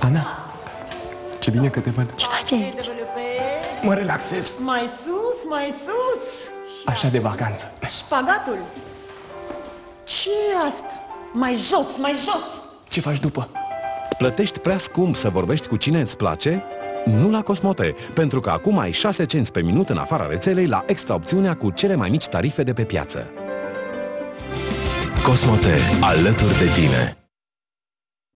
Ana, ce bine că te văd. Ce faci aici? Mă relaxez. Mai sus, mai sus Așa de vacanță. Spagatul? ce e asta? Mai jos, mai jos Ce faci după? Plătești prea scump să vorbești cu cine îți place? Nu la Cosmote, pentru că acum ai 6 cenți pe minut în afara rețelei la extra opțiunea cu cele mai mici tarife de pe piață. Cosmote, alături de tine.